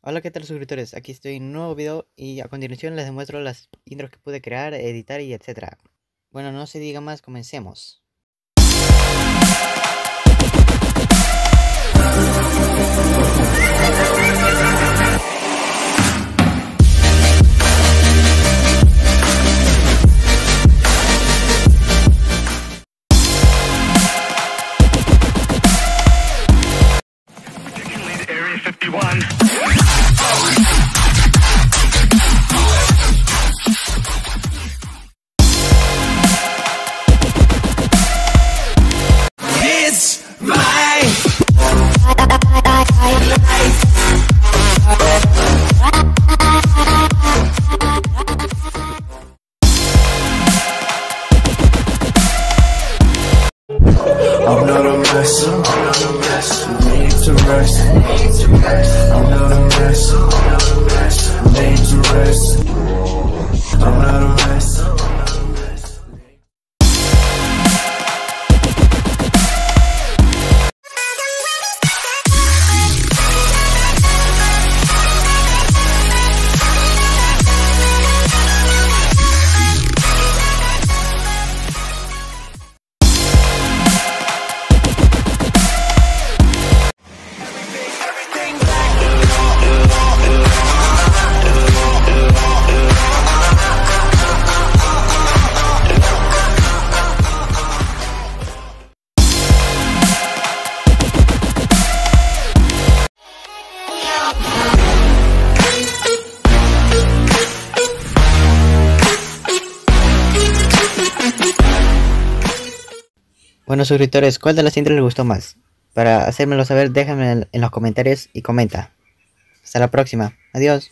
Hola, ¿qué tal suscriptores? Aquí estoy en un nuevo video y a continuación les demuestro las intros que pude crear, editar y etc. Bueno, no se diga más, comencemos. I'm not a mess. I'm not a mess. Need to rest. Bueno suscriptores, ¿cuál de las intros les gustó más? Para hacérmelo saber déjame en los comentarios y comenta. Hasta la próxima. Adiós.